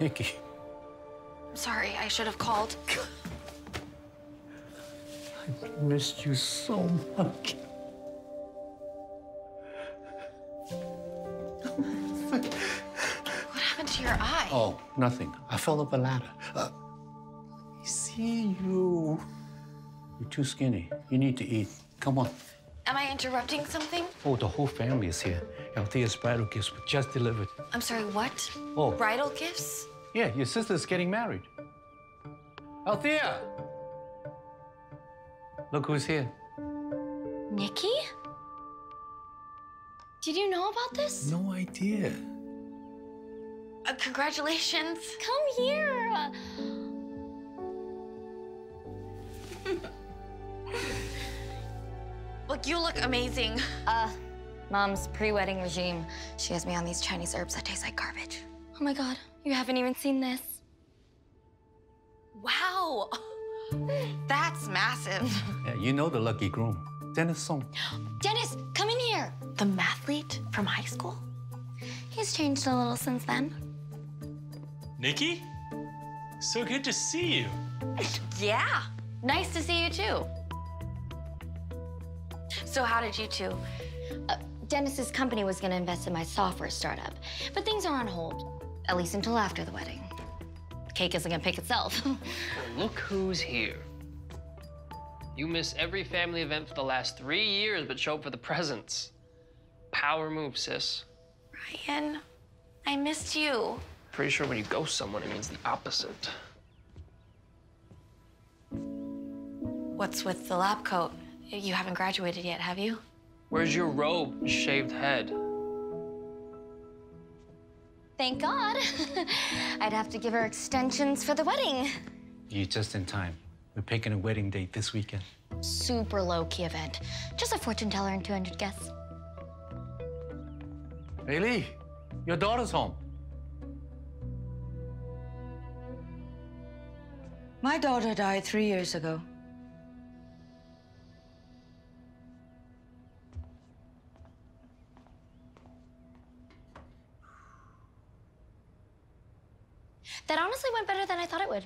Nicky. I'm sorry, I should have called. I missed you so much. What happened to your eye? Oh, nothing. I fell up a ladder. Uh, I see you. You're too skinny. You need to eat. Come on. Am I interrupting something? Oh, the whole family is here. Althea's bridal gifts were just delivered. I'm sorry, what? Oh. Bridal gifts? Yeah, your sister's getting married. Althea! Look who's here. Nicky? Did you know about this? No idea. Uh, congratulations. Come here. Look, you look amazing. Uh, Mom's pre-wedding regime. She has me on these Chinese herbs that taste like garbage. Oh my God, you haven't even seen this. Wow. That's massive. Yeah, you know the lucky groom. Dennis Soong. Dennis, come in here. The mathlete from high school? He's changed a little since then. Nicky? So good to see you. Yeah. Nice to see you too. So how did you two? Uh, Dennis's company was gonna invest in my software startup, but things are on hold, at least until after the wedding. The cake isn't gonna pick itself. Look who's here. You miss every family event for the last three years, but show up for the presents. Power move, sis. Ryan, I missed you. Pretty sure when you ghost someone, it means the opposite. What's with the lab coat? You haven't graduated yet, have you? Where's your robe, shaved head? Thank God. I'd have to give her extensions for the wedding. You're just in time. We're picking a wedding date this weekend. Super low-key event. Just a fortune teller and 200 guests. Hey, Lee, your daughter's home. My daughter died three years ago. That honestly went better than I thought it would.